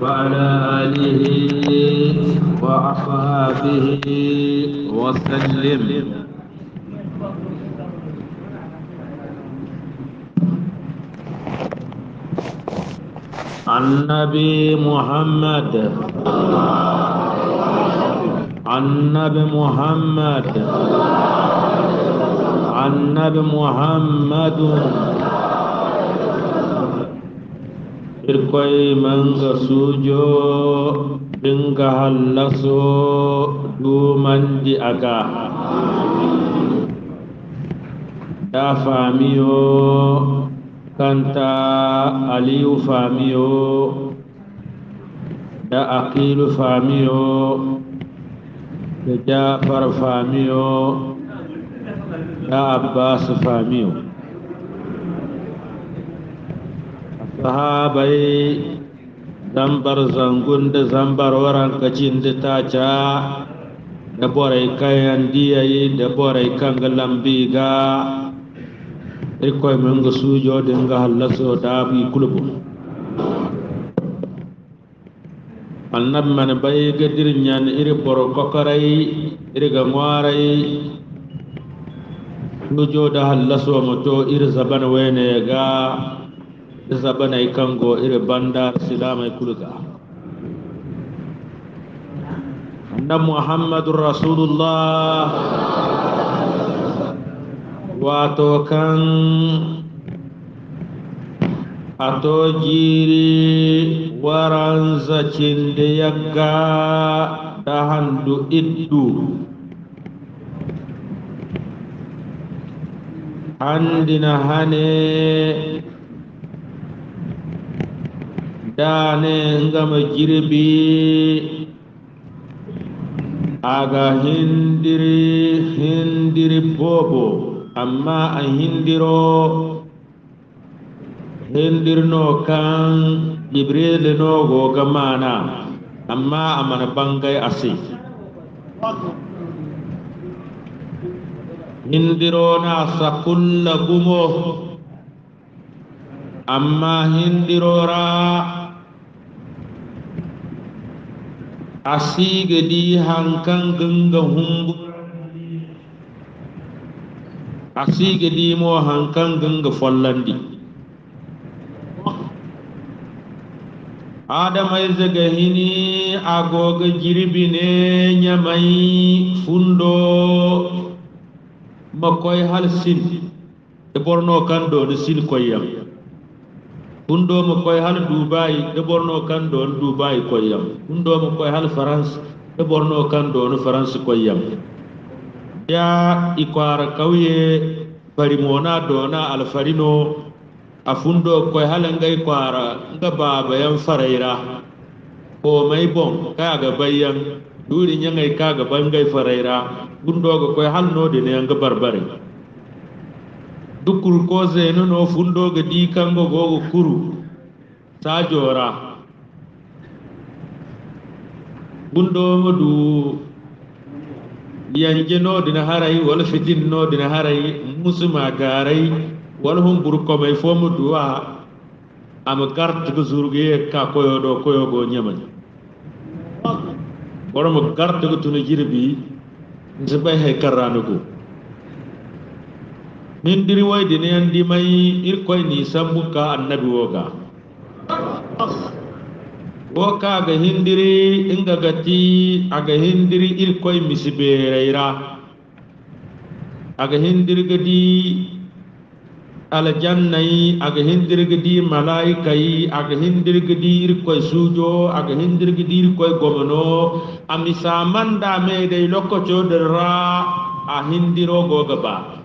وعلى آله وأصحابه وسلم. النبي محمد. النبي محمد. النبي محمد. Irkoy manga sujo dinga hallaso dumandi aga da famiyo kanta aliyu famiyo da aqilu famiyo da jafar famiyo da abbas famiyo sahabai zambar zangun da zambar waran kacin da ta ca da borai kayan diyayi da borai kan ga lambi ga ikoi min ga sujo din ga halasso da bi kulbu annab man bay ga dirinyan iri boro kokarai iri ga ngwarai nujo da halasso mato iri zaban wene ga zabana kango iri bandar silama kuluga. Annab muhammadur rasulullah. Wato kan ato jiri waran zacin da yagga da handu iddu. Handina hane dane ngama jirbi. Aga hindiri hindiri bobo. Amma a hindiro. Hindirno kan jibril no goga mana. Amma a mana bangai ase hindiro na sakulla gumo. Amma hindirora asige di hankan ganga humbu. Asige dimo hankan ganga follandi adama zaga hini agoga jirbine nyamai fundo. Makoy hal sin e borno kan do de sin koyam kun do mo koy hal dubai de borno kan don dubai koy yam kun mo koy hal france de borno kan don france koy yam ya ikwara kawye bari mona dona al farino afundo koy hal ngay kwara nga baba yam fareira. Ko may bon kaga bayan duri nyangay kaga bam ngay faraira gundo ko koy hal no de ne nga barbare dukul ko zeno no fundo ga di kango go kuru. Ta jora fundo du yanje no dina haray wala fitin no dina haray musuma garay wala hum bur ko may fomu duwa am carte ko zurge ka koyo do koyo go nyamani borom carte ko tunu jirbi nzibay hay karano ko min diri way dine andi may ir koy ni sambu ka annabi woga. Wo kaga hindiri inga gati aga hindiri irkoy misibereira aga hindiri gadi aljannayi aga hindiri gadi malaikayi aga hindiri gadi irkoy sujo aga hindiri gadi irkoy gomano amisa manda meday lokoco derra a hindiro goga ba.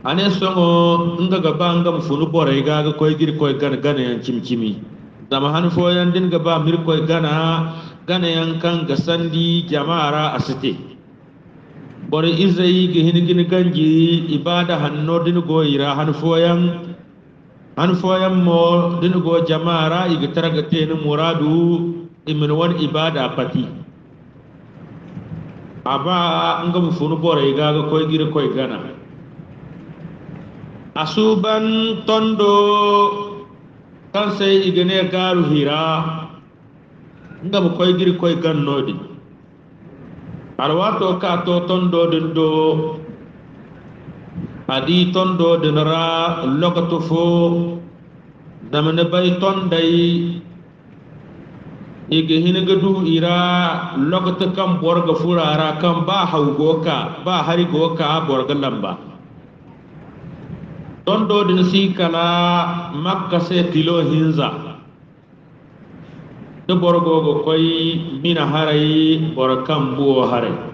Ane songo nga gaba nga mfunu bora igaga koy gir koy gana gana yan cimcimi zama han fo yan din gaba mir koy gana gana yan kan ga sandi jama'ara asite bore izai ga hin gin ganji ibada hanno din go ira. Han fo yan han fo yan mo din go jama'ara iga taraga ten muradu imin wan ibada pati aba nga mfunu bora igaga koy gir koy gana. Asuban tondo kan sai igane garu hira. Nga mu koy giri koy gannodi alwato ka to tondo din do. Adi tondo din ra lokato fo. Damane bay tonday ige hiniga du ira lokata kan borga furara kan ba haugo ka ba hari go ka borga lamba. ton do din si kana makka se tilo hinza. To borgo go koy mina harai borakam buo harai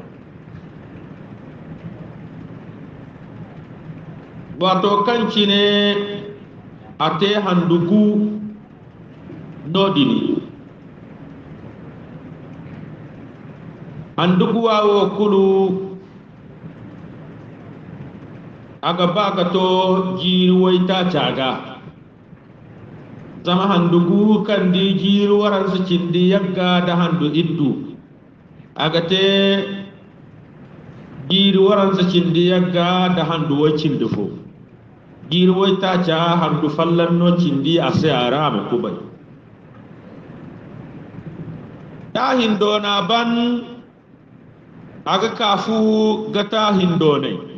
wato kancine ate handuku nodini handuku wawo kulu aga baga to jiru wai ta caga zama handugu kan di jiru waran su cindi yagga da handu iddu aga te jiru waran su cindi yagga da handu wai cindi fo jiru wai ta ca handu fallan no cindi a sai arama kubai. Ta hindona ban aga kafu ga hindone.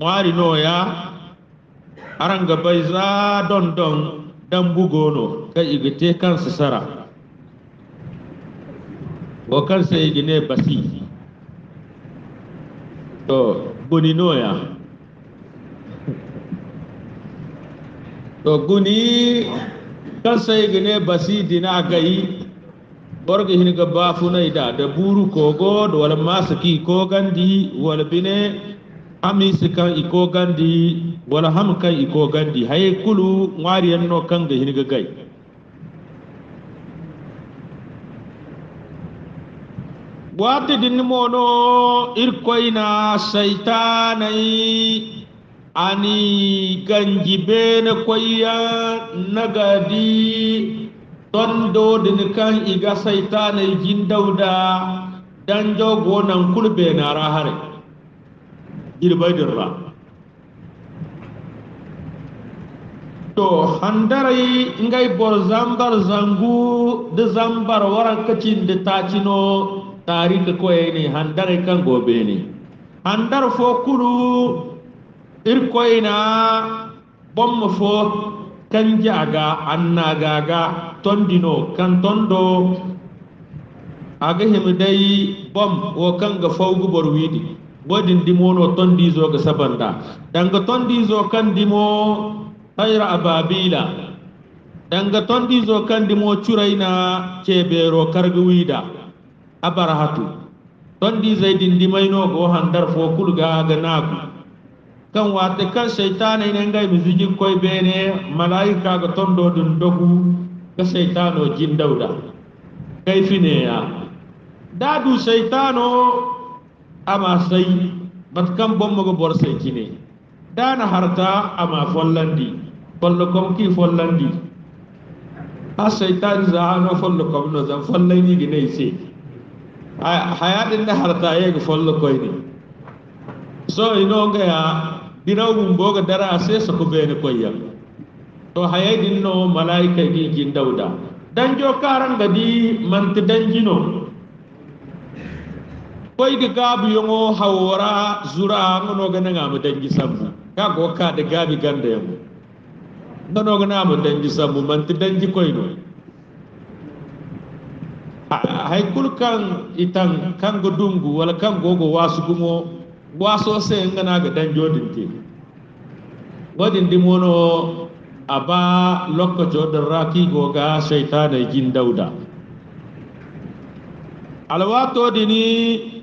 Mwari noya aranga bai za don don dan bugono ka igite kansu sara. Wa kansa igine basi. To guni noya to guni kansa igine basi dina gai borga hinga bafunai da da buru kogo da wala masaki ko gandi wala bine hamisi kan iko gandi wala ham kan iko gandi. Hay kulu ngwariyan no kan ga hiniga gai. Wati din mono irkoina shaitanai. Ani ganji bene koya nagadi. Tondo din kan iga shaitanai jindauda. Dan jogo nan kulbe na rahare girbaidin ra to handarai ngai bor zambar zangu da zambar waran kacin da tacino tari da koye ne handarai kan gobe ne handar fo kulu irkoina bomma fo kan jaga anna gaga tondino kan tondo. Aga himdai bom wo kan ga fawgu bor widi wadin dimono tondizo ga sabanda danga tondizo kan dimo hayra ababila. Danga tondizo kan dimo curaina cebero karga wida abarahatu tondi zaidin dimaino go handar fo kulga ga naku kan wate kan shaytana ne ngai mizijin koy bene malaika ga tondo dun dogu ga shaytano jin dauda kai fine ya. Dadu shaytano ama sai batkan bomma go bor sai kine dana harta ama follandi follo kom ki follandi a shaytan za no follo kom no zan follai ni gine sai hayadin da harta ye go follo koy ni so ino ga ya diraw mum boga dara sai sa ko bene koyya to hayadin no malaika gi jin dauda dan jo karanga di manti danjino koy ga gabi yongo hawara zura ngono ga nga mu dangi sambu. Ka go ka de gabi gande yamo ngono ga na mu dangi sambu man ti dangi koy hay kul kan itan kan go dungu wala kan go go wasu gumo waso se ngana ga danjo dinte wadin dimono aba lokko da raki go ga shaytana jin dauda alwato dini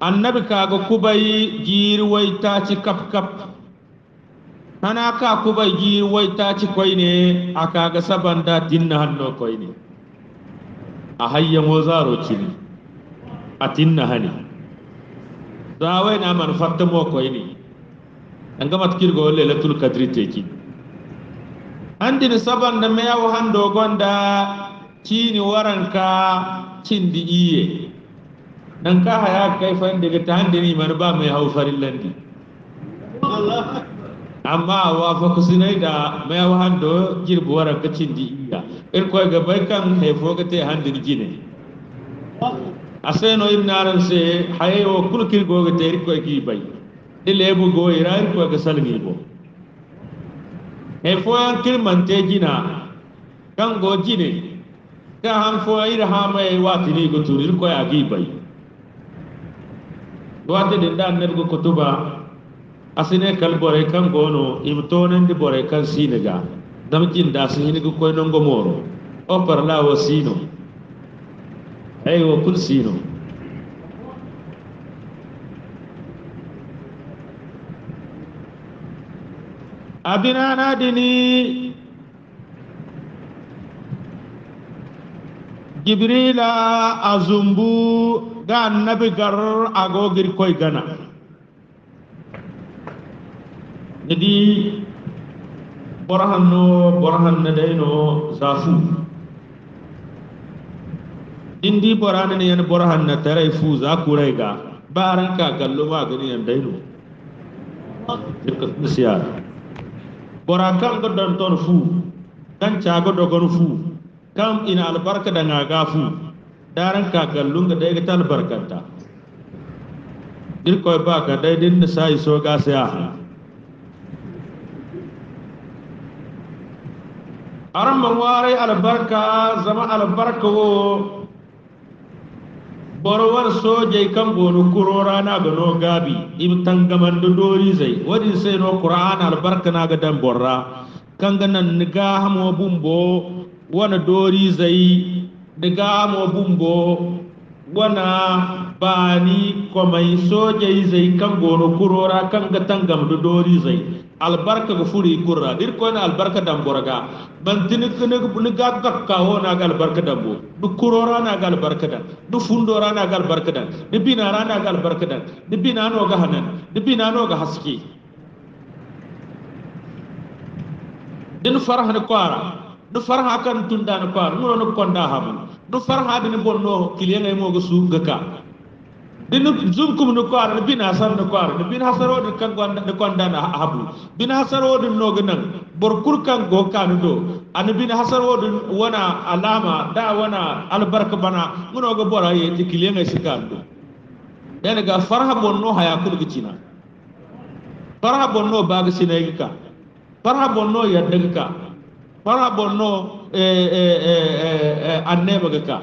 annabi kaga kubai jiri waita ci kap kap hana ka kubai jiri waita ci koi ne a kaga sabanda tinna hanno koi ne. A hayyan zaro cini a tinna hani. Zawai na manufatta mo koi ne. An gama kirgo lailatul kadri teki. Andini sabanda me yawo hando gonda cini waranka cindi iye. Nan ka haya kai fan daga ta hande ni man ba mai hau farin landi amma wa fa kusinai da mai hando jirbu wara kacin di iya ir koy ga bai kan he fo ga te handi jine aseno ibn aran se hayo kul kil go ga te ir koy ki bai di lebu go ira ir koy ga salmi bo he fo an kil man te jina kan go jine ka han fo ir ha mai wati ni go tur ir koy agi bai wate din da annabi go kutuba asine kal bore kan gono im tonen di bore kan siniga dam jin da sin ni ko non go moro. O par la wo sino. Ay wo kul sino. Abina na dini jibrila azumbu ga annabi gar ago gir koy gana. Jadi borahan no borahan na no zafu. Indi borane ne yan borahan na taray fu za ku ray ga baran ka gallo wa gani yan day no. Borakan ko ton fu dan cago dogon fu. Kam ina albarka da ngaga fu daran ka gallo ga dai ga tal barkanta dirko ba ka dai din sai so ga sai aran man warai albarka zama albarka wo. Borowar soje kan gonu kurora na ga no gabi im tangaman do dori zai. Wadi sai no qur'an albarka na ga dan borra. Kan ga nan niga hamo bumbo wana dori zai niga hamo bumbo. Wana bani komai soje zai kan gonu kurora kan ga tangam do dori zai. Albarka ga furi kurra dir ko na albarka dan borga ban tin kene ni ga gakka ho na ga albarka dan bo du kurora na ga albarka dan du fundora na ga albarka dan du binara na ga albarka dan du binano ga hanan du binano ga haske din farha ni kwara. Du farha kan tunda ni kwara no no konda hamu du farha din bonno kiliyan ay mo ga su ga ka dinu zum kum no kwar ni bin hasan no kwar ni bin hasaro de kan gonda de konda na habu bin hasaro de no ganan bor kur kan go kan do an bin hasaro de wana alama da wana albarka bana ngono go bora ye ti kiliyen ay sikan do den ga farha bonno haya kul gicina farha bonno baga sinay ka farha bonno yadda ka farha bonno e e e anneba ka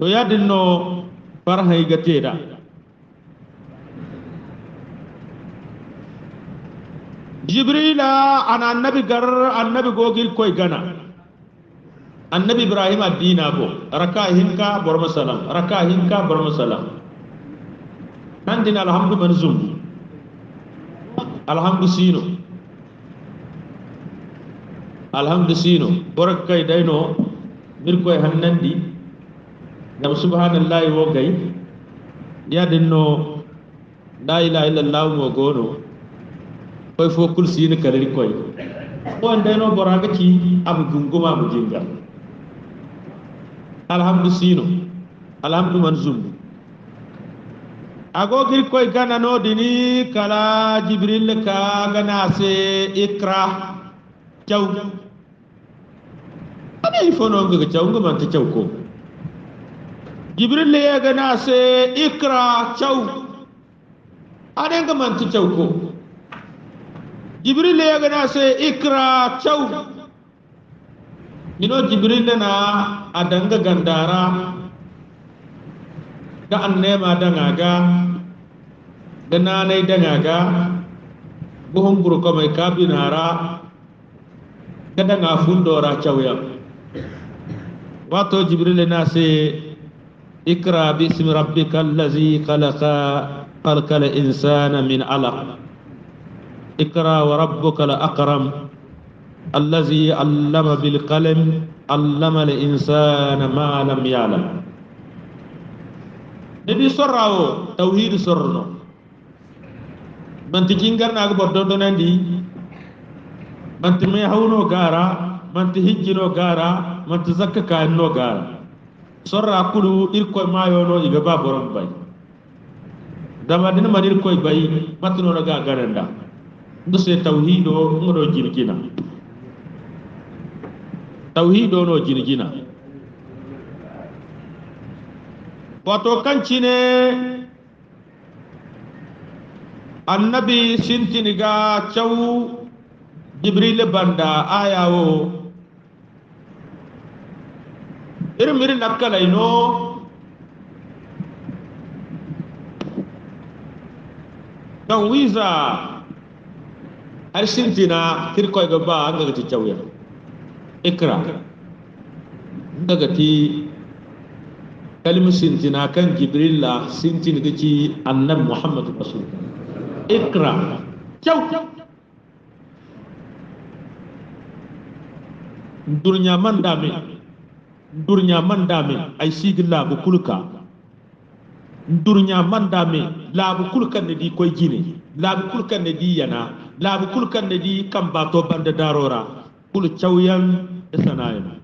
to yadin no farhay ga teda jibrila ana annabi gar annabi gogil koy gana. Annabi ibrahim addina bo. Raka hinka borma salam. Raka hinka borma salam. Nandin alhamdu manzum. Alhamdu sino alhamdu sino borak kay dayno mir koy hannandi. Gam subhanallahi wo gay yadin no la ilaha illallah mo gono. Koy fo kul sini kalari koy. On dayno boraga ci abu gunguma mu jinga. Alhamdu sino alhamdu man zumbu. Ago gir koy gana no dini kala jibril ka gana se ikra. Caw ana ifo no nga caw nga man ta caw ko jibril ya gana se ikra caw ana nga man ta caw ko jibril ya gana se ikra caw ino jibril na adanga gandara? Ga annema dangaga ga nanai dangaga buhun burko mai kabinara? Ga danga fundora cawya o b'a to jibirili n'a se ikra bisimi rabbika allazi khalaqa khalqal insana min alaq. Ikra wa rabbuka al akram allazi allama bil qalam allama al insana ma lam ya'lam. Nebi sorrawo tawhid sorno banti jingarnaago bordo donandi banti me hawno gaara manti hijjino gara manti zakka kayanno gara sorra kulu irkoy mayono iga ba boron bay. Dama dina man irkoy bay matinono ga garanda ndu se tawhido ngodo jirgina tawhido no jirgina wato kancine annabi sintiniga caw jibril banda ayawo nakkalai no kan wiza har sintina kirkoy ga ba an daga ti cawya ikra daga ti kalmi sintina kan jibril la sintin ga ci annabi muhammad rasul ikra caw durnya man dame ndurnya mandame ay sigi labu kulka. Ndurnya mandame labu kulka ne di koy jine labu kulka ne di yana. Labu kulka ne di kamba to bande darora. Kul chawyan esanaya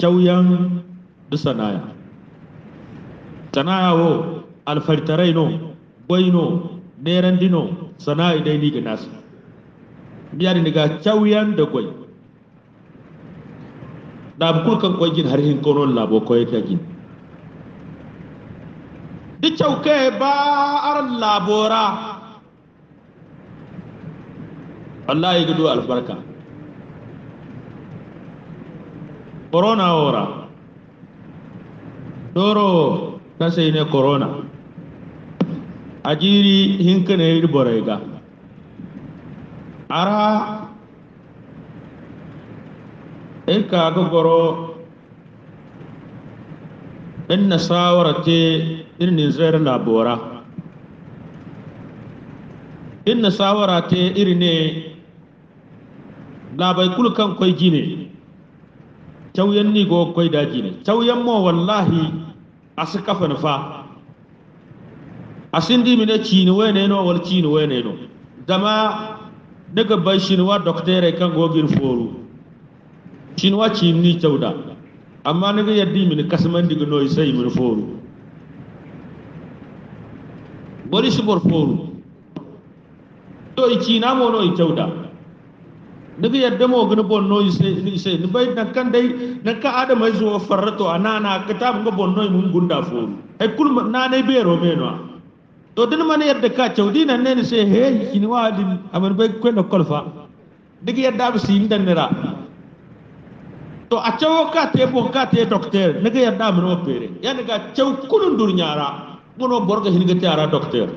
chawyan sanaya tanaya wo al faritareno boyno nerandino sanaya dai ni ganas biari ni ga chawyan de goy labu kulkan koy jin har hin konon labo koy ta jin di cauke ba aran labora Allah gudu albarka. Corona ora doro ta sai ne corona. Ajiri hinkane yi borega. Ara eka ga goro in na sawara te irin zayar labora in na sawara te iri ne labai kulkan kwai gine cauyan ni go kwai da gine cauyan mo wallahi a su kafa nufa a sin di mine cini wene no wal cini wene no dama daga bai shinuwa doktere kan gogin foru tin wacce ni tawda amma ne ga yaddi min kasman diga noy sai min foru bori su bor foru to yi ci na mo noy tawda ne ga yadda mo gina bon noy sai sai ni bai dan kan dai na ka adama zuwa farato anana kitab ga bon noy mun gunda foru ai kul na ne be ro be to din mana yadda ka tawdi nan ne sai he kini wa din amma bai kolfa diga yadda bi sin dan to a cawo ka te bon ka te docteur na ga yadda mun opere ya na ga caw kulun dur nyara ngono borga hinga tiara docteur.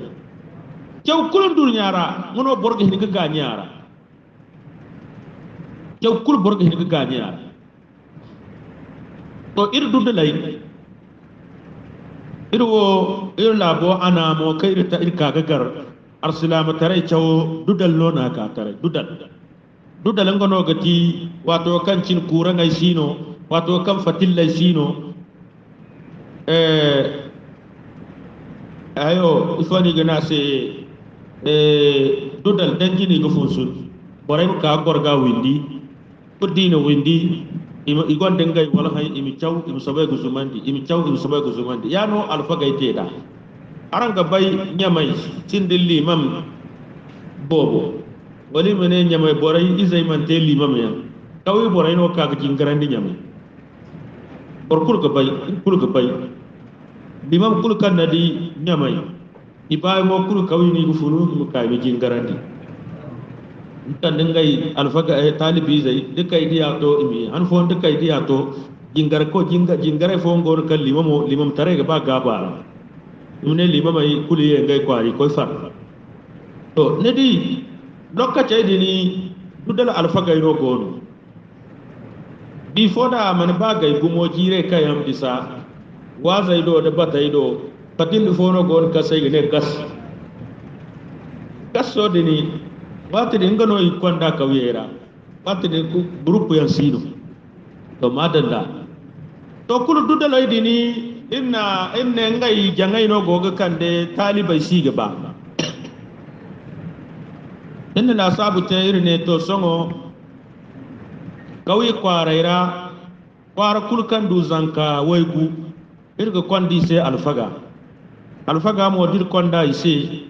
Caw kulun dur nyara ngono borga hinga ga nyara caw kul borga hinga ga nyara to ir dudde lay ir wo ir labo ana mo kai ir ka gagar arsilama tare caw dudal lona ka tare dudal. Dudal ngono gati wato kan cin kura ngai sino wato kan fatilla sino eh ayo ifani gana se eh dudal danjini ga funsun boray ka gorga windi dina windi ima igon dengay wala hay imi chaw imi sabay gusumandi imi chaw imi sabay gusumandi yano alfa gay teda aranga bay nyamay sindilli mam bobo wali mene nyamay boray izay man te limam ya kawi boray no kaga jingarandi nyamay bor kul ga bay kul ga bay limam kul kan nadi nyamay ibay mo kul kawi ni gu funu mu kay mi jingarandi. Kan dingai alfaga eh talibi zai duka idiya to imi. An fon duka idiya to jingar ko jinga jingare fon gor kan limamo limam tare ga ba gaba. Imne limama yi kuli ye ngai kwari ko far. To ne di lokka cai dini dudal alfaga ro gonu bi foda man ba gai gumo jire kayam disa wazai do da batai do patin fono kasai ne gas. Gas so dini wati de ngano i konda kawera wati de groupe yan sino to madalla to kulu dudalo idini inna inne ngai jangai no goga kande talibai siga ba. Inna la sabu te irne to songo. Kawi kwaraira kwara kulkan du zanka waygu irga kondi se alfaga alfaga mo dir konda ise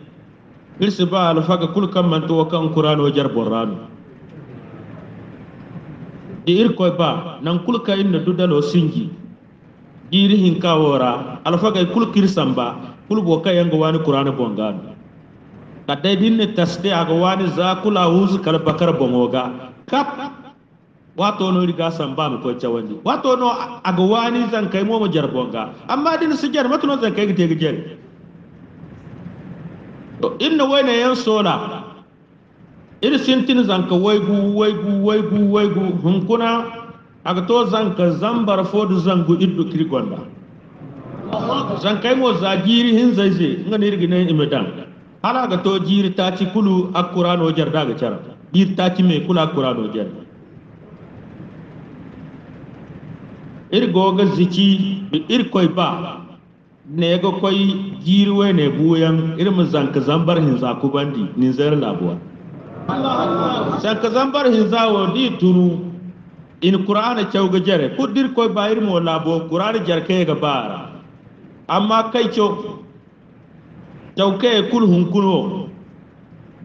se ba alfaga kul kan man to kan qur'ano jar borrano. Di ir ko ba nan kul ka inna dudalo singi. Diri hin kawora alfaga kul kirsamba kul bo ka yango wani qur'ano bongano kadai dinne tasde aga wani za kula huzu kala bakar bongoga. Kap! Wato no riga samba mi ko cawandi wato no aga wani zan kai mo jar bonga. Amma din su jar matuno zan kai gite gite. To inna wayna yan sola iri sintin zanka waigu waigu waigu waigu hunkuna aga to zanka zambar fodu zangu iddu kirigonda zanka mo za jiri hin zaize ngani rigine imedan hala ga to jiri ta ci kulu akkurano jar daga cara. Jiri ta ci me kula akkurano jar ir goga zici ir koy ba. Ne ga koy jiri we ne buyan. Ir mu zanka zambar hin za ku bandi ni zar labuwa. Zanka zambar hin za wo di tunu. In qur'ana chawga jare ko dir koy ba ir mo labo qur'ana jar ke ga bara amma kai cho jauke kul hunkuno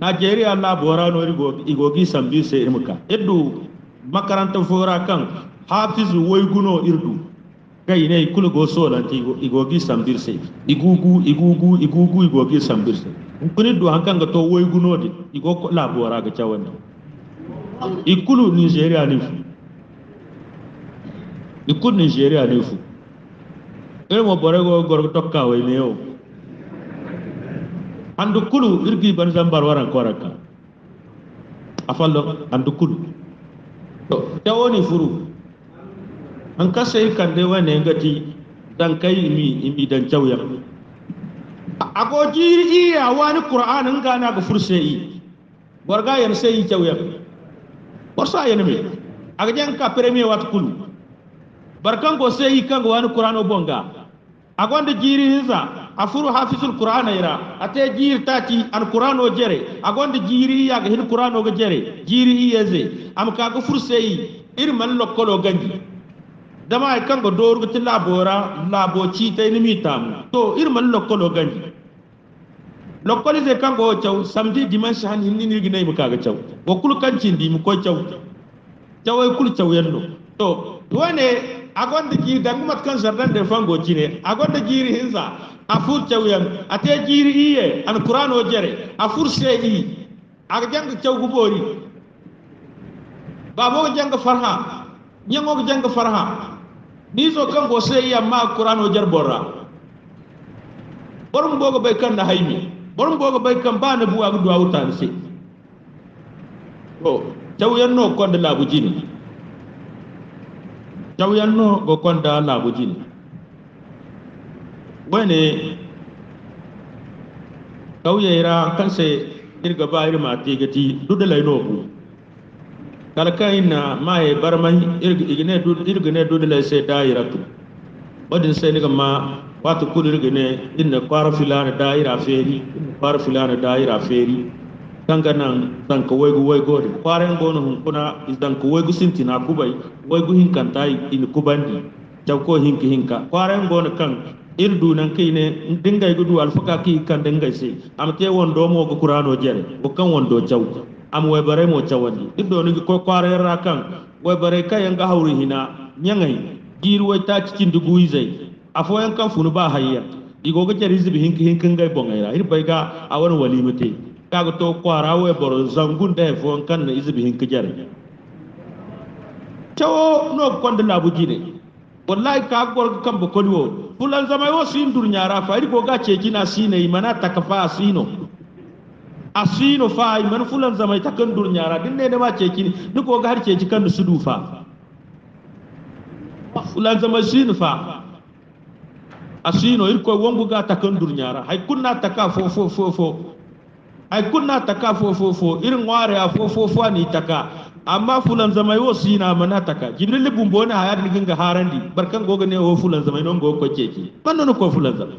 nigeria la borano igo igogi sambi se irmuka iddu makaranta fora kan hafiz woyguno irdu. Kai ne kul go solanti igogi sambir se. Igugu igugu igugu igogi sambir se. Kuni du hankan ga to woyguno de igo la bora ga cawanda ikulu nigeria ni fu. Ikulu nigeria ni fu. Irmo borego gorgo tokka way ne yo andu kulu irgi ban zambar waran koraka afallo andu kulu. To tawoni furu. An kase kande wane ngati dan kai mi imi dan jawya ago jiri iya wani qur'an nga na ga furse yi warga yan sai jawya warsa yan me aga jan ka premier wat kulu. Barkan go sai kan go wani qur'an bonga agonde jiiri hinsa a furu hafisul qur'ana ira ate jiiri tati an qur'an o jere. Agonde jiiri yaga hin qur'an o ga jere jiiri iyeze am kaga furseyi ir man lokkolo ganji. Dama ay e kanga dorugo ti labora labo ciitay nimi tamu to ir man lokkolo ganji. Lokkolise kanko o caw samedi dimanche han hinninirgi nayimo kaga caw. Wo kulu kancindimi koye caw. Cawoye kulu cawyenno to wone agonda ji dangumat kan jardin de fango cine agonde jiri hinza. Afur cawyan ate jiri iye an o jere. Afur i. Aga jang caw gubori. Babo jang farha. Nyango jang farha. Ni so kan go se i amma o jer borra. Borum bogo bay kan na haymi borum bogo bay kan bana bu aga duwa utan se o cawyan no konde labu jini jawyanno go konda laabujini wene kawyeyra kanse irga ba irma tigati dudalaynoku kala kayna maye barmay irga igine irgine dudalay se dayiratu wadin se niga ma watu kul irgine inna kwara filana dayira feri kwara filana dayira feri. kanga nan dan ka wegu wai gori kwaren gono hun kuna dan ka wegu sinti na kubai wegu hinkan tai in kubandi. Jaw ko hinka. Hinka kwaren gono kan irdu nan kai ne dingai gudu alfaka ki kan dingai se. Am te wondo mo go kurano jere ko kan wondo jaw am wai bare mo jawadi irdo ni ko kwaren ra kan wai bare kayan ga hauri hina nyangai. Giru wai ta cikin dugu izai afoyan kan funu ba hayya igogo jari zibi hinka hinkin gai bongaira ir bai ga a wani walimate kaga to kwara we boro zangun da fo kan na izibi hin kijar tawo no konde labu jine. Wallahi ka gor kan bo koliwo fulan zama yo sin dur nyara fa. Iri ko ga ce kina sine mana takafa asino. Asino fa man fulan zama ta kan dur nyara. Din ne ma ce kini ni ko ga har ce kan su du fa. Fulan zama sin fa. Asino iri ko wongu ga ta kan dur nyara. Hay kunna taka fo fo fo fo. Ay kunna taka fo fo fo irin ware a fo ni taka. Amma fulan zama yo sina mana taka. Jibril bumbo ne hayar ni ginga harandi. Barkan goga ne o fulan zama non go ko keke banno ko fulan zama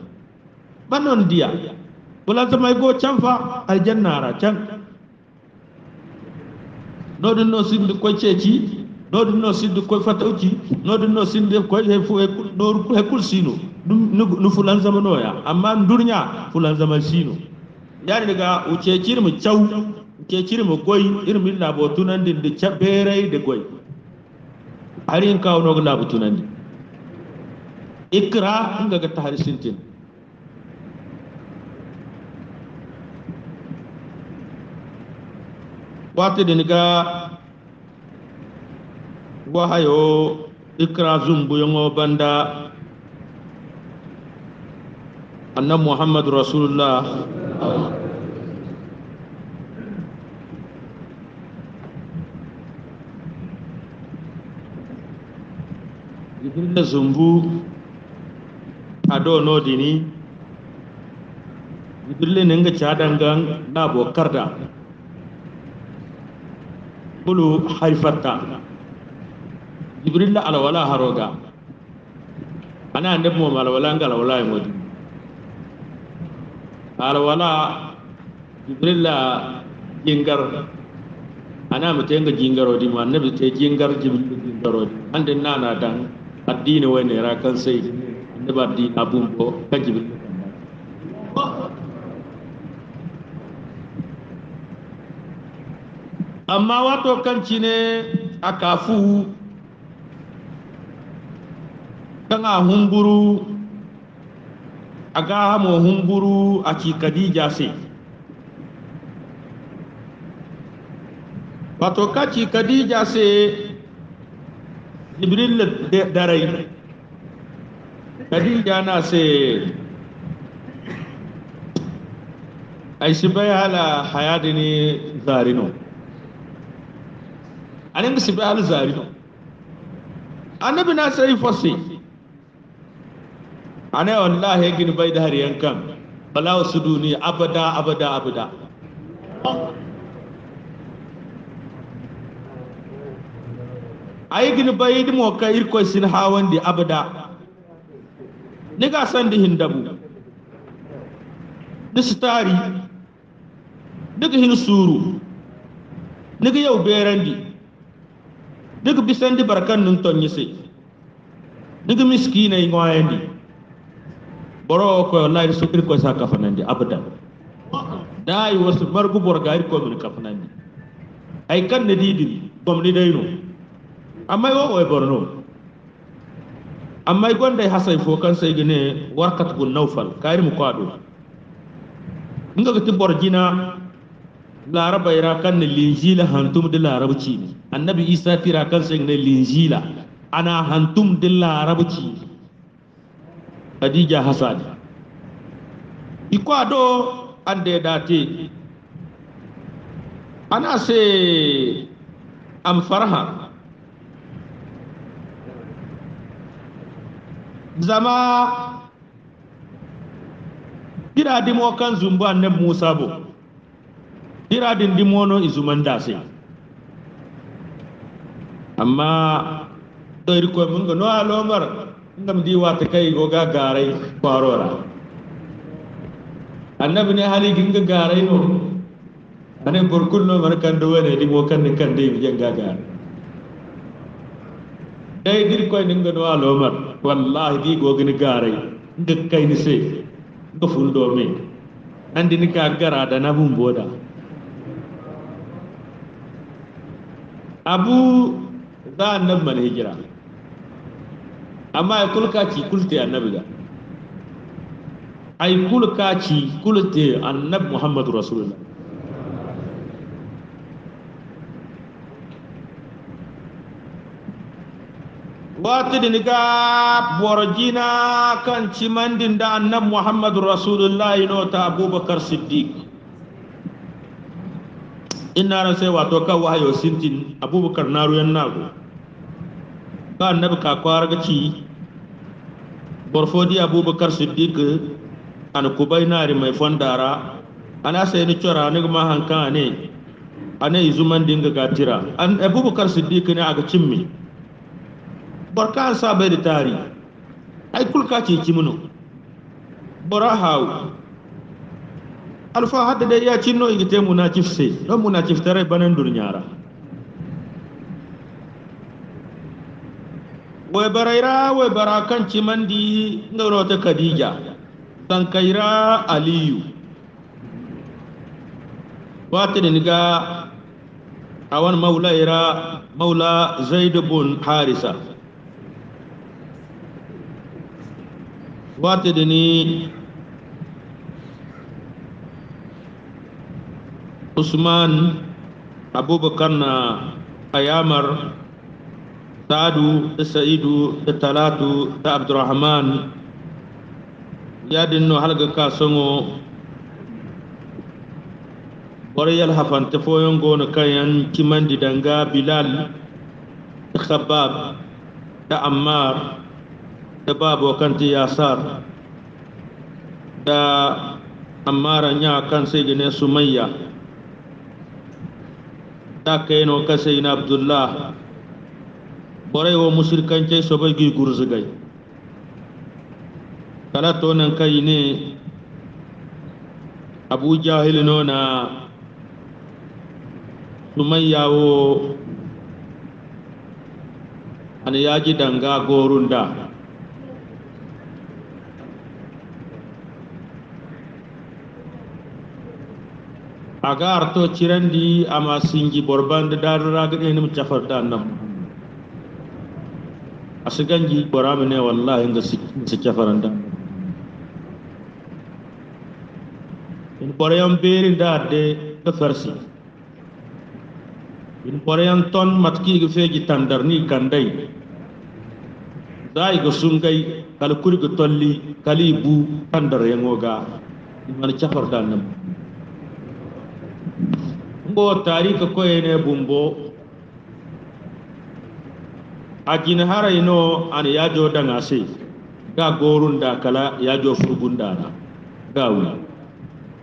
banno dia. Fulan zama go chamfa aljanna ra can no dun no sindu ko keke no dun no sindu ko fatauci no dun no sindu ko he fu no he kul sino. Nu fulan zama no ya. Amma ndurnya fulan zama sino yani daga uce kirmi chau uce kirmi goy irmi labo tunandi de chaberai de goy arin kawo no labo tunandi. Ikra nga ga tahar sintin. Wata da niga wahayo ikra zumbu yongo banda. Annabi muhammad rasulullah. Jibril zumbu ado no dini. Jibril ne nga cadangan na bo karda bulu haifatta jibril la alwala haroga. Ana annabi mu alwala ngal alwala ya modi. Alwala jibril la jingar. Ana mutenga jingaro di ma annabi te jingar jibril jingaro di ande nana dan addini wani ra kan sai. Annabi addini abun bo kan jibril. Amma wato kanci ne a kafu kan a humburu a ga hamo humburu a ci kadija se. Wato ka ci kadija se jibril darai kadija na se ai shi bai hala hayadi ne zarino anin da sibi hal zari no. Annabi na sai fosse ane wallahi gini bai da hariyan kan. Balawa su duniya abada abada abada bai di mo ka irko sin hawan di abada. Ni ga san di hindabu. Ni stari ga hin suru. Ni ga yau berandi diga bisandi barkan nun ton yise. Diga miskina ngoyandi boro ko wallahi su ko sa kafanandi abada. Dai wasu margu borga ko min kafanandi ay kan ne didi bom ni dayno amma yo o borno. Amma gonda hasay fo kan sai gane warkat bun nawfal kayri mu kwado nga ga ti borjina laraba ira kan ne linjila hantum de larabci ne annabi isa tira kan sai ne linjila ana hantum de larabci khadija hasan iko ado ande date ana se am farha zama. Kira dimo kan zumbu annabi musa bo diradin dimono izumanda sai amma ɗori ko mun ga no alomar ngam di wata kai go ga garai kwarora annabi ne hali ginga garai no ane burkul no mar kan do wene di mo kan kan de mi janga gar dai dir ko ninga no alomar wallahi di go gini garai. Nga kai ni sai nga fundo me andi ni ka gara da na bumboda abu za annabi mana hijira amma ai kulka ci kulte annabi ga ai kulka ci kulte annabi muhammadu rasulullah. Wata da niga borjina kan cimandin da annabi muhammadu rasulullah ino ta abubakar siddiq. Ina ran sai wato kan wahayo sintin abubakar na ruyan nago. Ka annabi ka kwara gaci borfodi abubakar siddiq an kubai nari mai fondara. Ana sai ni cora ni ma hanka ne. Ana izuman dinga gatira an abubakar siddiq ne aga cimmi. Barka sa bai da tari. Ai kulka ce cimuno bora hawo alfa hadda dai ya cinno igite munacif sai don munacif tare banan durnyara wai baraira wai bara kan cimandi ngaro ta khadija. Sankaira aliyu. Wati da niga awan maula ira maula zaid bin harisa Wati dini. Usman Abu Bakar na Ayamar Sadu Saidu Talatu Ta Abdurrahman Yadin no halga ka songo Boreyal hafan tefoyongo na kayan kimandi danga Bilal Khabab Ta Ammar da babu kanti yasar da ammara nya kan sai gane sumayya da kaino kasai na abdullah borai wo musirkance sobai gi gurzugai. Kala to nan kai ne abu jahil no na sumayya wo an yaji danga gorunda aga arto cirandi ama singi borbande dar ragne ne mutafar dannam asiganji borame ne wallahi nda sikki cafaranda in borayam beri nda de da farsi in borayam ton matki ge feji tandarni kandai dai go sungai kal go tolli kalibu tandar yango ga man cafar dannam ngo tarika koyene bumbo. Ajin hara ino an yajo danga se ga gorun da kala yajo furgunda na. Ga wi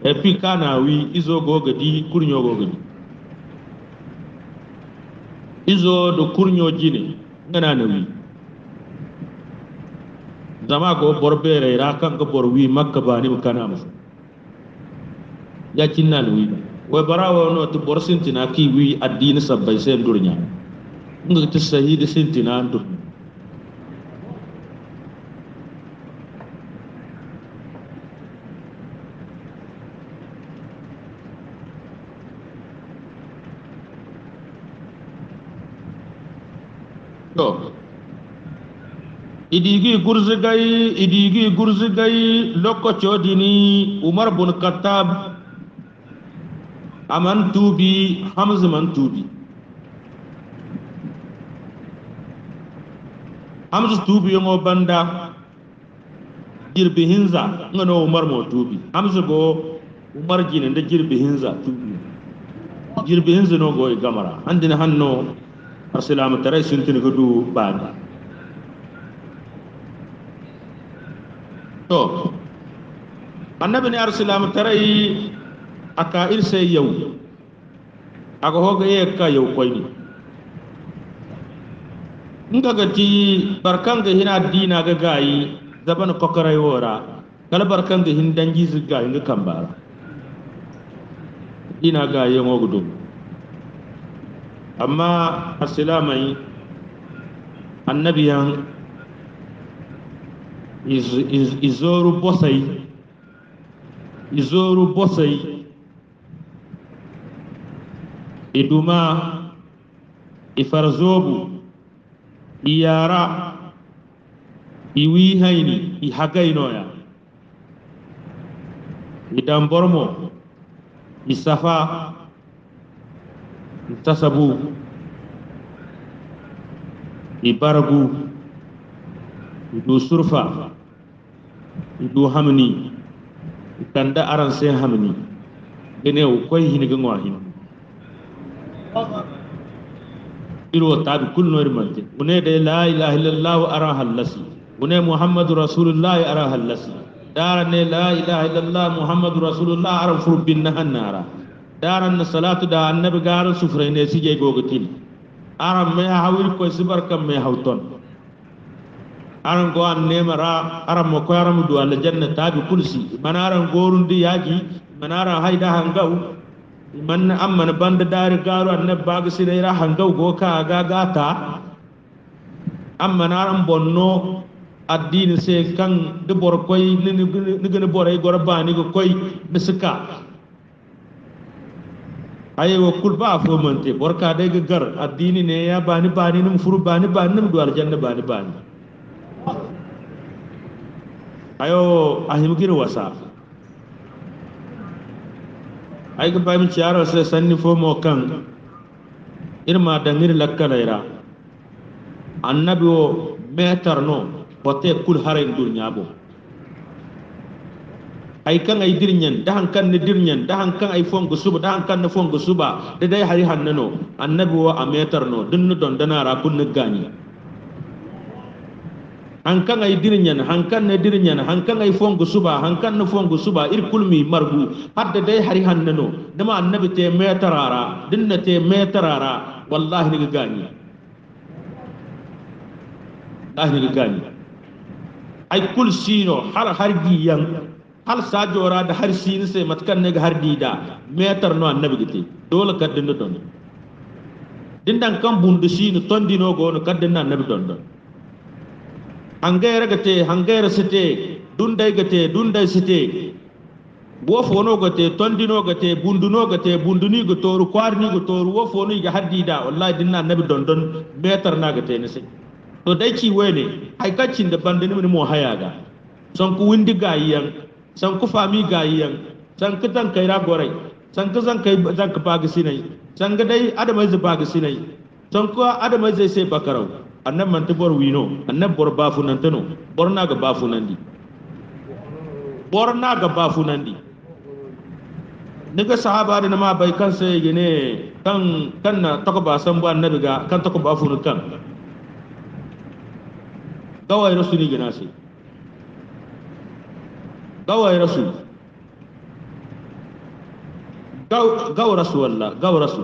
e pi kana wi izo go gadi kurnyo go gadi izo do kurnyo jine ngana na wi. Zama go borbere ra kan go bor wi makka bani kana mu ya cinnan wi. way barawa no ti bor sintina ki wi addini sabbay sen durnya nga ti sahidi sintina dur to idigi gurzi gayi idigi gurzi gayi lokko codini umar bun khattab aman tubi hamza man tubi. Hamza tubi yongo banda. Jirbi hinza ngano umar mo tubi. Hamza go umar jine nda jirbi hinza tubi. Jirbi hinza no go gamara. Andina hanno arsalam taray suntin go du bani to. Annabi ne arsalam taray aka irse yau. Aga hoga ye ka yau koy ni nga gati barkanga hina dina ga gayi zaban kokarai wora. Kala barkanga hin dangi ziga inga kambara. Dina ga ye ngogudu amma asilamai annabiyan iz, iz, izoru bosai izoru bosai iduma ifarzoobu iyaara iwiihayni ihagaynoya idambormo isafa intasabu ibaragu idu surfa idu hamni ikanda aranse hamni genew koy hinigeŋo a hino. Iro tabi kulno irmante une de la ilaha illallah ara halasi une muhammadu rasulullah ara halasi dara ne la ilaha illallah muhammadu rasulullah ara furbin nahannara dara na salatu da annabi garan sufrai ne sije gogotin ara me hawil ko sibar kam me hawton. Aran go an nemara aran mo ko aran du al janna tabi kulsi. Manaran gorundi yaji manaran haida hangau man amman banda dari garu annab baga sinaira hangau go ka ga gata amma naran bonno addini se kan de bor koy ni gëna boray gor bani go koy bisika aye wo kul ba fo mante borka de ga gar addini ne ya bani bani num furu bani bani num do aljanna bani bani ayo ahim gir wasa ay ga bayim ciaro se sanni fo mo kan irma dangir lakkalaira annabi o metar no hote kul haren dunya bo ay kan ay dirnyen dahan kan ne dirnyen dahan kan ay fongo suba dahan kan ne fongo suba de dai hari hannano annabi wo ametar no dunnu don danara kun gani hankan ay dirnyen hankan ne dirnyen hankan ay fongo suba hankan ne fongo suba ir kulmi margu. Hadda dai hari hannano dama annabi te metarara dinna te metarara wallahi ni gani wallahi ni gani ay kul sino har hargi yang hal sa jora da har sin sai matkan ne har dida metar no annabi gite dole kaddin don din dan kan bundu sin tondi no go no kaddin na annabi don don hangayra gate hangayra site dundai gate dundai site wo fono gate tondi no gate bundu no gate bundu ni go toru kwarni go toru wo fono ga har dida wallahi din na annabi don don metar na gate ne sai to dai ci wene ai kacin da bandini mo hayaga son ku windi gayiyan san ku fami gayiyan san ku tan kai ra gorai san ku zan kai zan ka bagi sinai san ga dai adama zai bagi sinai san ku adama zai sai bakarau annan man tibor wino annan bor bafu nan tano bor na ga bafu nan di bor na ga bafu nan di daga sahaba da na ma bai kan sai gine kan kan na taka ba san ba annabi ga kan taka bafu nan kan gawai rasuli gina sai gawai rasu gaw rasu walla gaw rasu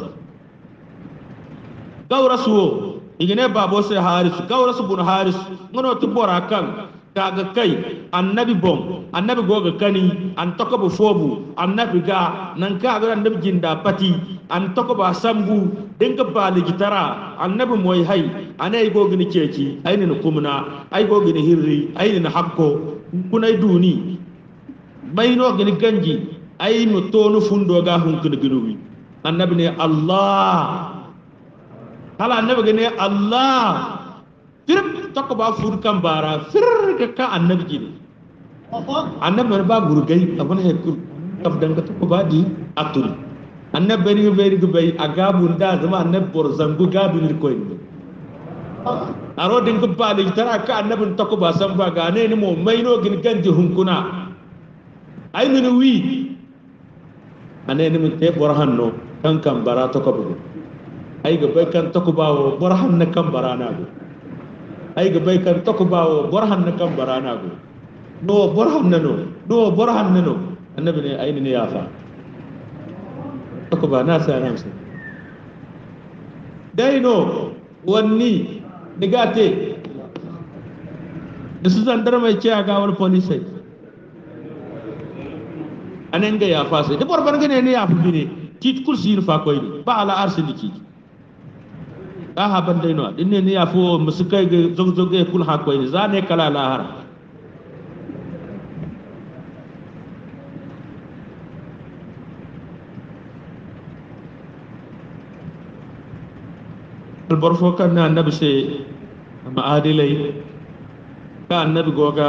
gaw rasu igine babo sai haris gaw rasu bun haris ngono to bora kan kaga kai annabi bom annabi goga kani an toko bo fobu annabi ga nan ka ga annabi jinda pati an toko ba sambu dinga bali gitara annabi moy hay anai goga ni ceci ayni no kumna ay goga ni hirri ayni na hakko kunay duni. Bayno gani ganji ay mo tonu fundo ga hunkuna ginuwi. Annabi ne allah. Hala annabi ne allah. Firb tokko ba fur kan bara fir ka ka annabi gini. Annabi ba gurgai abun he kur kaf dan ka tokko ba di atul. Annabi bari bari bai agabu nda zama annabi bor zangu gabi ni ko inde aro din ko ba li tara ka annabi tokko ba san ba ga ne ni mo mayno gini ganji hunkuna. Ay nini wi ane ni min te borhanno kan kan bara to ko ayga baykan tokubaawo borahanna kan baraanaago ayga baykan tokubaawo borahanna kan baraanaago kan duwo borahannano duwo borahannano annabine aynini yaafa tokuba naasaanaamsa dayno wanni nigaate nisusan daramay ceagaawal polisay anenga yaafaasa de borbarga neni yaafu bine tiit kursiyin faa koyni baala arsindi kiiti ka ha ban dai no din ne ya fo musu kai ga zog zog ga kul ha koy za ne kala la har albar fo kan na annabi sai ma adilai. Ka annabi goga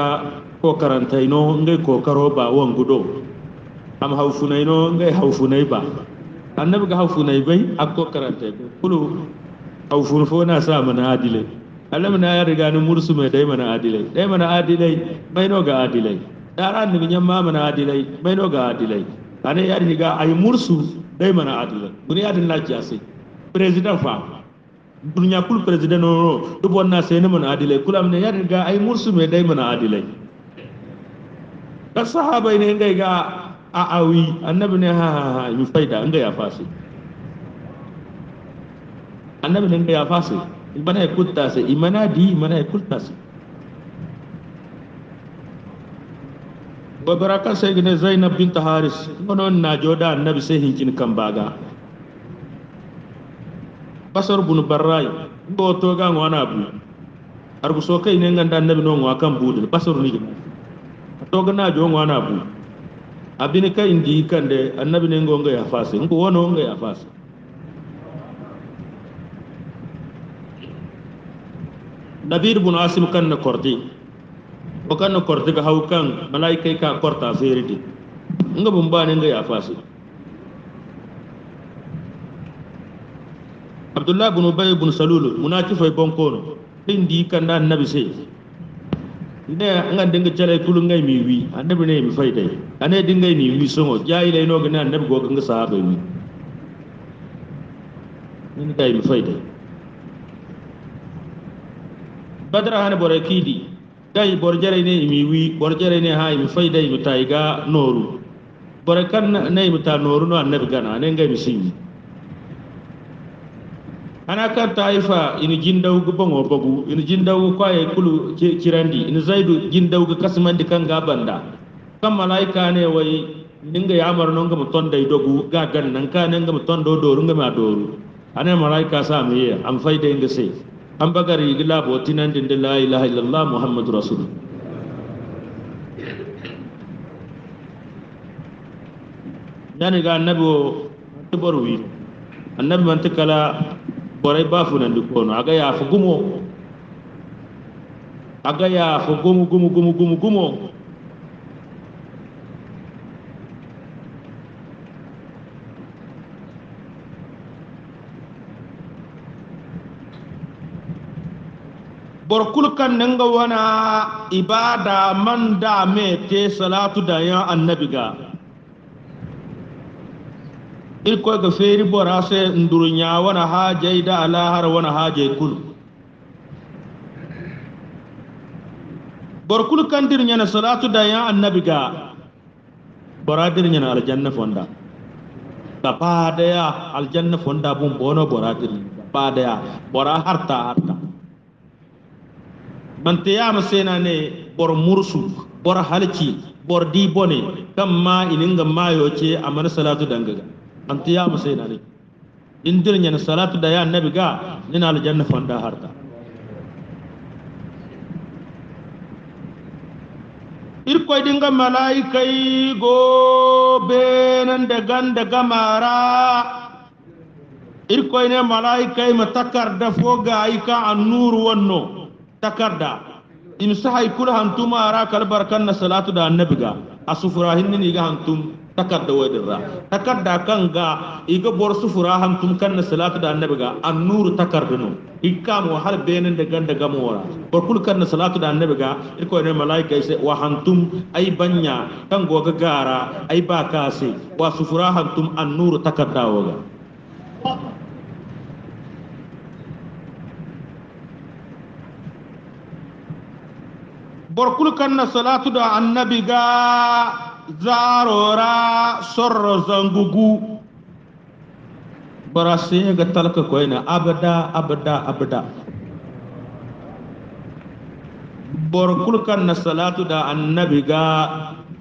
ko karantai no ngai kokaro ba wan gudo am hawfunay no ngay hawfunay ba. Annabi ga hawfunay bay akko karante ko kulu hawfun fo na sa mana adile Allah na ya riga ni mursu mai dai mana adilai. Dai mana adilai mai no ga adilai. Dara annabi nyamma mana adilai mai no ga adilai. Ane ya riga ay mursu dai mana adilai. Kuni adin na kiyasi president fa. Dunya kul president no no du bonna sai ne mana adilai. Kulam ne ya riga ay mursu mai dai mana adilai. Ka sahaba ne ngai ga a awi annabi ne ha ha ha mi faida nga ya fasi. anda boleh kaya fase mana ikut tase imana di mana ikut tase babaraka saya kena Zainab bin Taharis mana na joda annabi sai hinkin kambaga basar bun barrai ngo to ga ngwana bu arbu so kai ne nganda annabi non wa kan bu basar ni. To ga na jo ngwana bu abin kai indi kande annabi ne ngonga ya fase ngo wono ngo ya fase nabir bun asim kan na korti. O kan na korti ga haw kan malaika ka korta feriti nga bun ba ne ya fase abdullah bin ubay bin salul munafiqai bonkono indi kan da annabi sai ne nga dinga cale kulu ngai mi wi annabi ne mi fayda ane dinga ni wi songo jayi lay no gane annabi go nga sahaba wi ni dai mi fayda badra hane bore kidi. Day bor ne mi wi bor ne ha mi fayda mi tayga noru. Bore kan ne mi ta noru no annabi gana ne ngai mi sinni ana kan taifa ini jindaw gu bango bagu ini jindaw gu kwaye kulu kirandi ini zaidu jindaw gu kasmandi kan ga banda. Kan malaika ne wai ninga yamar no ngam ton day dogu ga gan nan ka nan ga do tondo doru nga ma doru ana malaika sa mi am fayda inga sai an bagari gila bo tinan din la ilaha illallah muhammadu rasul yani ga annabi o tiboru wi. Annabi man tikala borai ba funandi kono. Aga yaafo gumo. Aga yaafo gumu gumu gumu gumu gumo borkul kan nanga wana ibada man da me te salatu da ya annabi ga. Irko ga feri bora se ndurunya wana haje da alahar wana haje kul borkul dirnya na salatu da ya annabi ga. Bora dirnya na aljanna fonda. Gaba ɗaya aljanna fonda bun bono bora dirnya gaba ɗaya. Bora harta harta. Bante yama sena ne bor mursu bor halci bor di bone kam ma ininga mayo ce amana salatu dangaga. Ante yama sena ne. Indir nyana salatu da ya annabi ga nina aljanna fanda harta. Irkoy dinga malaikai go benan da ganda gamara irkoy ne malaikai matakar da foga aika annuru wanno. Takarda. In sahay kula hantum ara kal barkan na salatu da annabi ga. Asufura hinni ni ga hantum takarda wadirra. Takarda kan ga iga bor sufura hantum kan na salatu da annabi ga. Annuru takarda no. Ikamo hal benen de ganda ga mora. Bor kul kan na salatu da annabi ga. Iko ne malaika sai wa hantum ay banya kan go ga gara ay ba kase. Wa sufura hantum annuru takarda waga borkul kanna salatu da annabi ga zarora sorro zangugu. Bara sai ga talka koyna abada abada abada. Borkul kanna salatu da annabi ga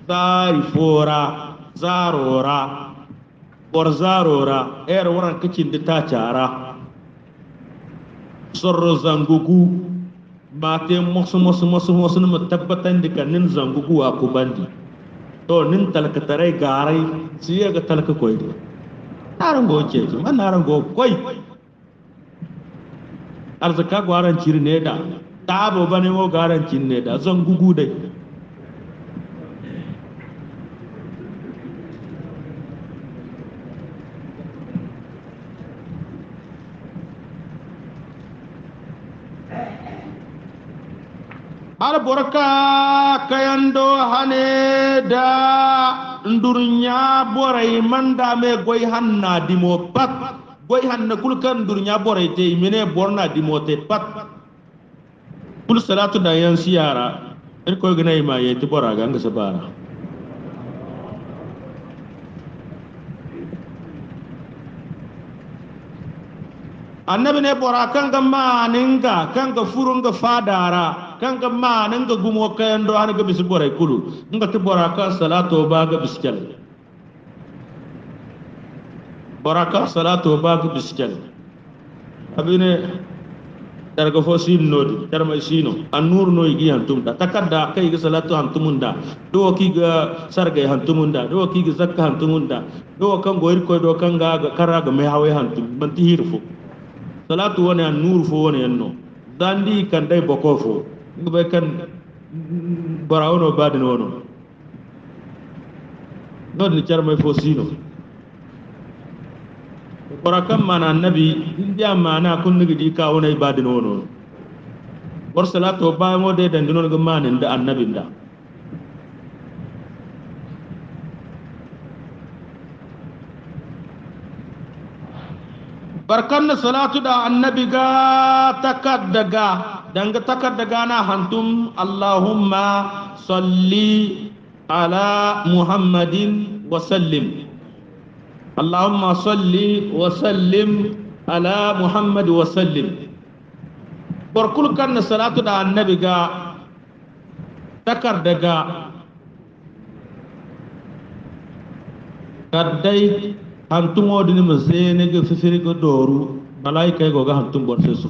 zari fora zarora bor zarora er waran kicin da ta cara. Sorro zangugu. Mate mosu mosu mosu mosu ma tabbatan di kan nin zangugu a kubandi to nin talka tarai garai si ya ga talka koi de naran go ce ji man naran go koi. Arzaka gwaran ciri ne da tabo ba ne mo garan cin ne da zangugu dai. Borka kayando hane da ndurnya borai manda me goy hanna dimo pat. Goy hanna kulkan ndurnya borai te mene borna dimo te pat. Kul salatu da yan siyara er koy gna ma ye ti bora ga ngasa bara annabi ne bora kan ga maninga kan ga furunga fadara kanka maana nga gumo kayando ana ga bisu boray kulu. Nga ti boraka salato ba ga biskel boraka salato ba ga biskel abine darga fo sin nodi darma sino. An nur no igi hantum da takadda kai ga salatu hantumun da do ki ga sarga hantumun da do ki ga zakka hantumun da do kan goyir ko do kan ga kara ga mai hawe hantum. Banti hirfo salatu woni an nur fo woni enno dandi kan dai boko fo. Ngbe kan barawono badin wono non ni charmay fo sino kora kam mana annabi india mana kun nigi di ka wona ibadin wono bor salato ba mo de dan dinon ga manin da annabi da barkan salatu da annabi ga takaddaga danga takarda gana hantum allahumma salli ala muhammadin wa sallim. Allahumma salli wa sallim ala muhammad wa sallim. Barkul kan salatu da annabi ga takarda ga kaddai hantum odin mazene ga fifiri ga doru malaika ga hantum borse su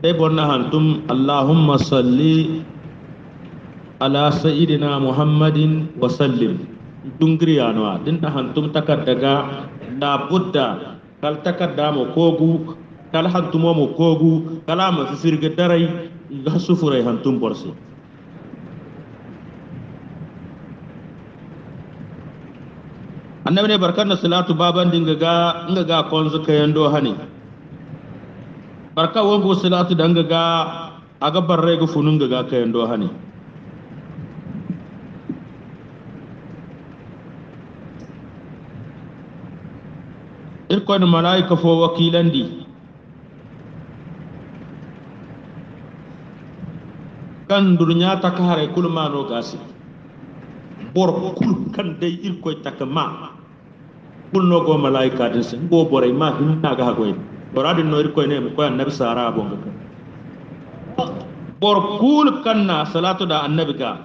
dai bonna hantum allahumma salli ala sayidina muhammadin wa sallim. Dungri anwa din da hantum takar daga da budda kal takar da mo kogu kal hantum mo kogu kala ma fi firga darai ga sufurai hantum borse annabi ne barkan na salatu baban dinga ga inga ga konzu kayan do hani. Barka wango salatu danga ga aga barre ga funun ga kayan do hani irkoyno malaika fo wakilandi kan durnya taka hare kulmano gasi. Bor kul kan dai irkoy taka ma kulno go malaika din sen go boray ma hinna ga boradin no irkoy ne ko annabi sara bonga kan bor kul kanna salatu da annabi ga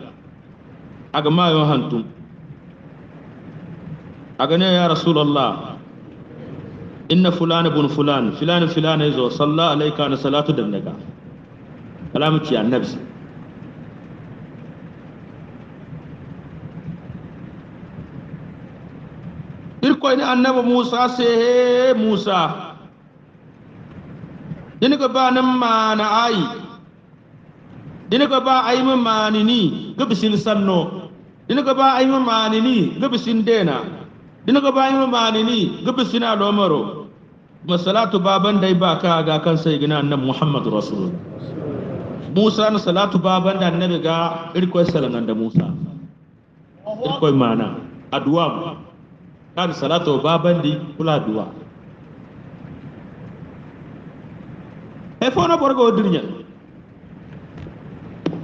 aga ma yo hantum. Aga ne ya rasulullah inna fulana bun fulan filan filan ya zo salla alayka na salatu dan daga kalamu ci annabi. Irko ni annabi musa sai musa. Dini ko ba nan mana ayi dini ko ba ayi mun manini gabisin sanno. Dini ko ba ayi mun manini gabisin dena. Dina ga bayan mani ni gabi suna lomaro masalatu baban dai ba ka ga kan sai gina annabi muhammadu rasul musa na salatu baban da annabi ga irkoi salangan da musa. Irkoi mana mu. Kan salatu baban di kula duwa fona borgo dirnya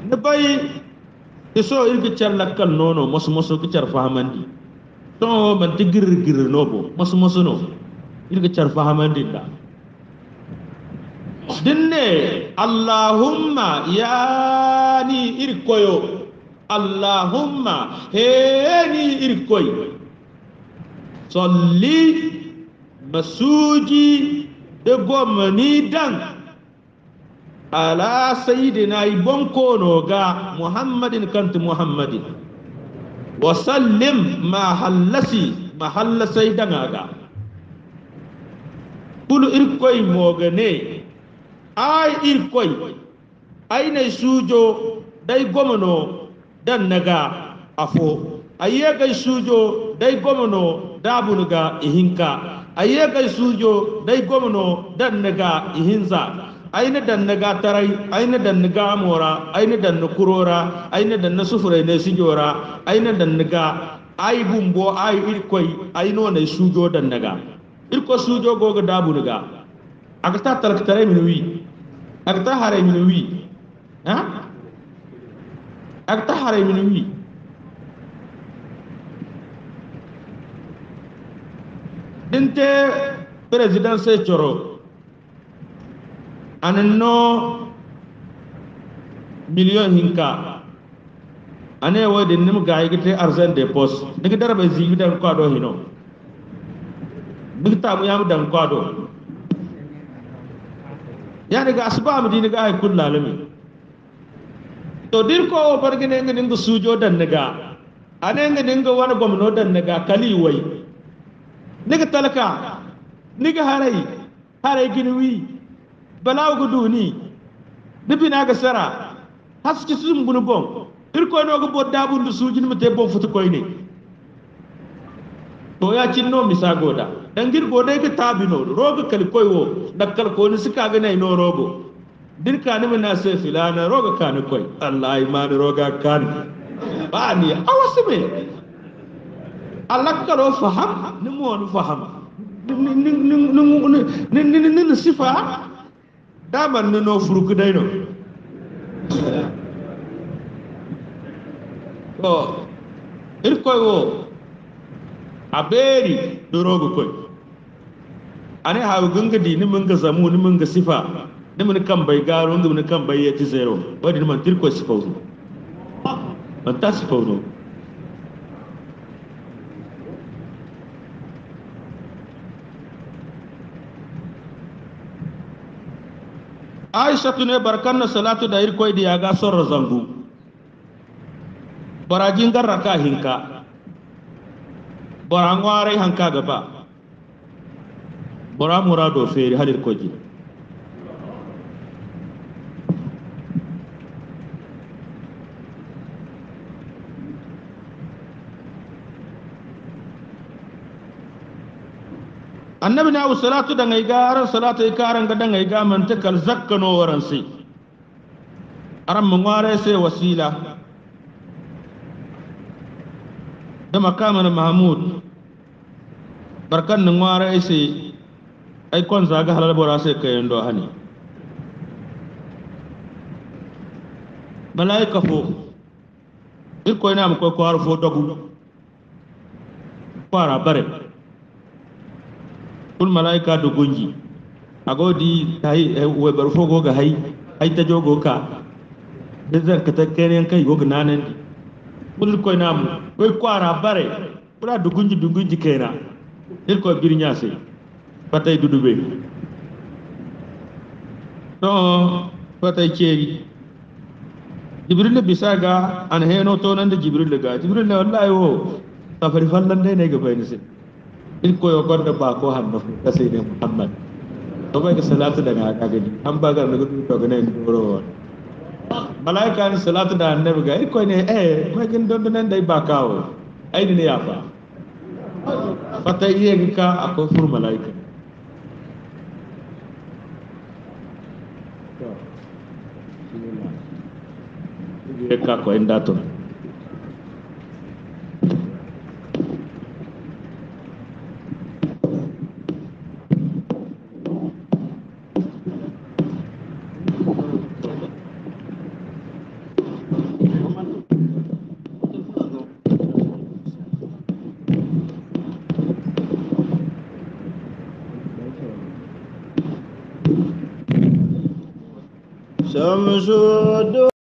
ne bay iso irgi cer lakkal nono mos moso ki cer fahamandi to man tigir gir nobo mos moso no. Irgi cer fahamandi da dinne allahumma ya ni irkoyo. Allahumma he ni irkoy Solli masuji de gomani dang ala sayidina ibon kono ga muhammadin kanti muhammadin. Wasallim mahallasi mahallasai dangaga. Bulu irkoy mogane. Ay irkoy ayne sujo day gomono dan na ga afo. Ayyegay sujo day gomono dabunuga ihinka. Ayyegay sujo day gomono dan na ga ihinza. Ayna dan na ga tarai ayna dan na ga mora ayna dan kurora ayna dan sufure ne sijora ayna dan na ga ay bumbo ay irkoy ayno ne sujo dan na ga irko sujo goga dabu na ga agata talak tarai min wi. Agata hare min wi. Ha? Agata hare min wi. Dinte president sai choro. ananno miliyon hinka. Ane wo de nim ga yigite arzen de pos digi darbe zibi dan ko do hino. Bigta mu yam dan ko do. Yani ga asba mu dini ga ay kullu alami to dir ko wo bargine ngi ningu sujo dan naga ane ngi ningu wana gomno dan naga kali wai. Niga talaka niga harai harai ginwi balaw guduni dibina ga sara haski sun bunu bon ir ko no go bodda bundu sujin mu te bon futu koy ne to ya cinno misa goda dangir goda ga tabino rogo kali koy wo dakkal ko ni sika ga nay no rogo dir kani mina se filana roga kani koy allah imani roga kani bani awasime allah kalo faham ni mo ni faham ni ni ni ni ni sifa daman ni no furuku dai no to ir koy wo aberi do roga koy. Ane hawo ganga di ni mun ga za mu ni mun ga sifa ni mun kan bai garo ni mun kan bai yati zero. Wadi ni man tirko sifawno man ta sifawno aisha tune barkanna salatu da ir koy diya ga sorra zangu barajin garra ka hinka. Bara ngware hanka gaba. Bara murado feri halir koji. Annabi na salatu da ngai garan salatu ai karan ga dan ai ga man ta kal zakkano waran sai aran mun ware sai wasila. Da makaman mahmud. Barkan nan ware sai ai kon zaga halal bora sai kayan do hani. Malaika fo irko ina mu ko ko fo dogu. Kwara bare. Kul malaika do gonji. Agodi hay we bar fogo ga hay hay ta jogo ka. Da zan ka ta kenen kai go nanan di. Kul ko nam ko kwara bare kula do gonji do gonji kena. Il ko birnya se patay dudube to patay ceri jibril bisa ga an heno to nan da jibril ga. Jibril wallahi wo safari fallan dai ne ga bayani sai in koyo gonda ba ko hannu ka sai ne muhammad. To bai ga salatu daga ka gani an ba ga daga to ga nan doro malaika ni salatu da annabi ga ko ne eh ko gin don nan dai ba kawo ai ne ya fa. Fata iya ka akwai fur malaika. Ka ko inda